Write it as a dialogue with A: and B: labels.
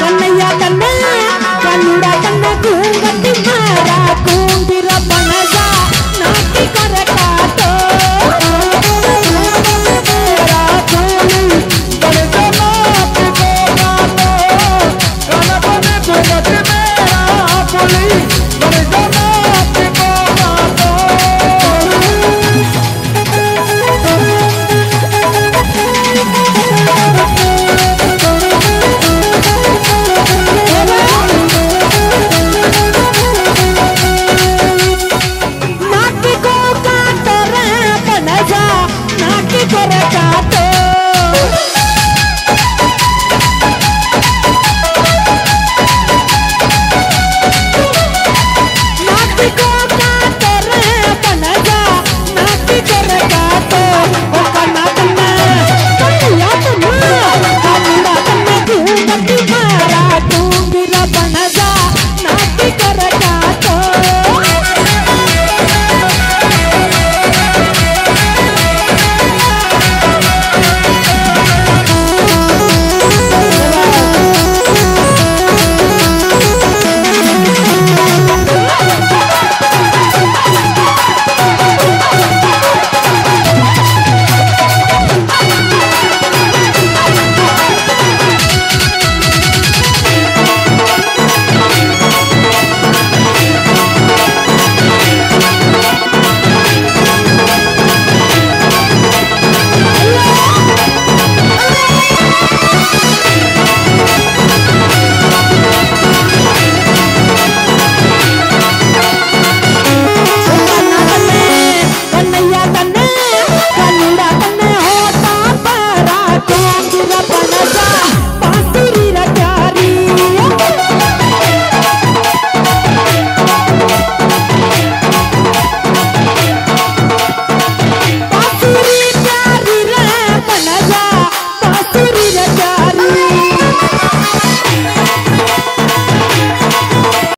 A: కన్నయ్య కన్నా కన్నుడా